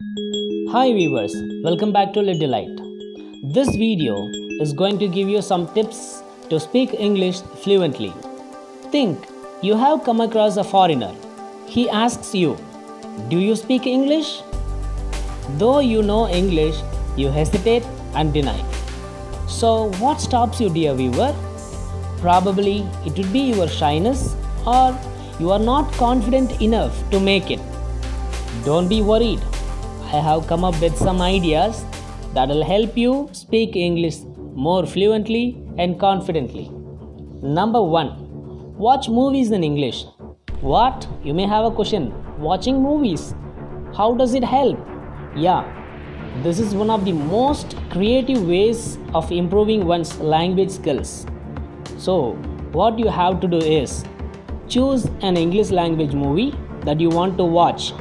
Hi viewers, welcome back to Little Light. This video is going to give you some tips to speak English fluently. Think you have come across a foreigner. He asks you, Do you speak English? Though you know English, you hesitate and deny. So, what stops you, dear viewer? Probably it would be your shyness or you are not confident enough to make it. Don't be worried. I have come up with some ideas that will help you speak English more fluently and confidently. Number 1. Watch movies in English. What? You may have a question. Watching movies. How does it help? Yeah, this is one of the most creative ways of improving one's language skills. So, what you have to do is choose an English language movie that you want to watch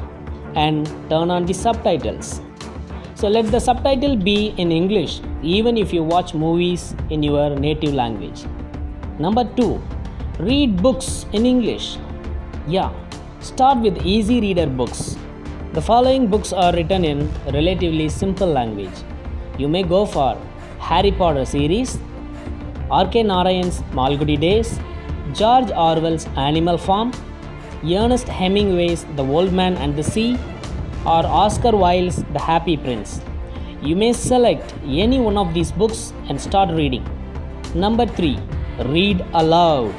and turn on the subtitles. So, let the subtitle be in English even if you watch movies in your native language. Number 2. Read books in English. Yeah, start with easy reader books. The following books are written in relatively simple language. You may go for Harry Potter series, R.K. Narayan's Malgudi Days, George Orwell's Animal Farm, Ernest Hemingway's The Old Man and the Sea, or Oscar Wilde's The Happy Prince. You may select any one of these books and start reading. Number 3. Read aloud.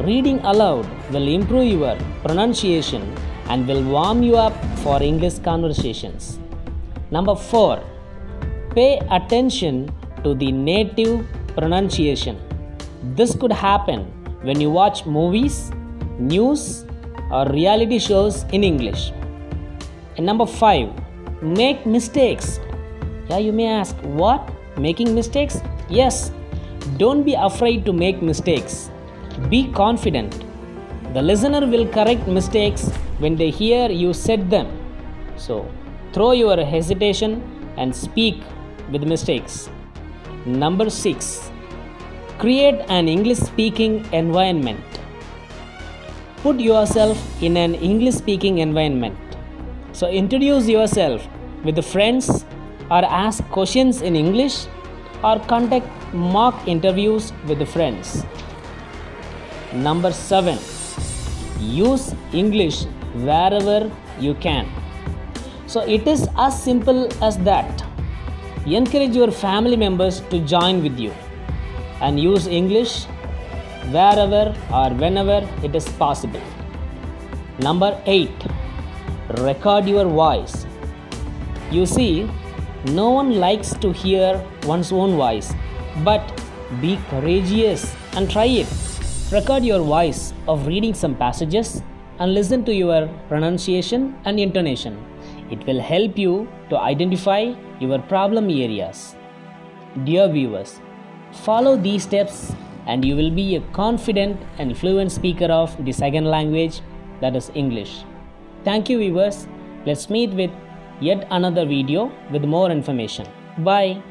Reading aloud will improve your pronunciation and will warm you up for English conversations. Number 4. Pay attention to the native pronunciation. This could happen when you watch movies, news, or reality shows in English. And number 5. Make mistakes. Yeah, you may ask, what? Making mistakes? Yes. Don't be afraid to make mistakes. Be confident. The listener will correct mistakes when they hear you said them. So, throw your hesitation and speak with mistakes. Number 6. Create an English speaking environment. Put yourself in an English speaking environment. So, introduce yourself with friends or ask questions in English or conduct mock interviews with friends. Number 7. Use English wherever you can. So, it is as simple as that. Encourage your family members to join with you and use English wherever or whenever it is possible. Number 8. Record your voice. You see, no one likes to hear one's own voice, but be courageous and try it. Record your voice of reading some passages and listen to your pronunciation and intonation. It will help you to identify your problem areas. Dear viewers, follow these steps and you will be a confident and fluent speaker of the second language that is English. Thank you, viewers. Let's meet with yet another video with more information. Bye.